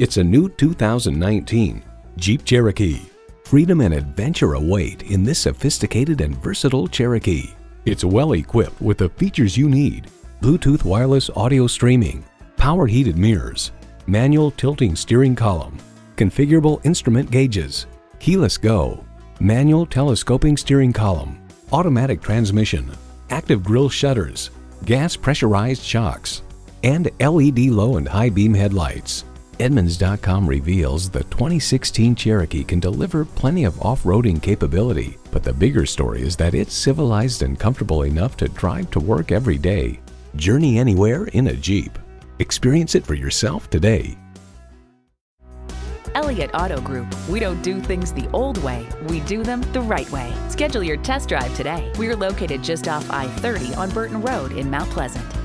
It's a new 2019 Jeep Cherokee. Freedom and adventure await in this sophisticated and versatile Cherokee. It's well equipped with the features you need. Bluetooth wireless audio streaming, power heated mirrors, manual tilting steering column, configurable instrument gauges, keyless go, manual telescoping steering column, automatic transmission, active grille shutters, gas pressurized shocks, and LED low and high beam headlights. Edmunds.com reveals the 2016 Cherokee can deliver plenty of off-roading capability, but the bigger story is that it's civilized and comfortable enough to drive to work every day. Journey anywhere in a Jeep. Experience it for yourself today. Elliott Auto Group. We don't do things the old way, we do them the right way. Schedule your test drive today. We're located just off I 30 on Burton Road in Mount Pleasant.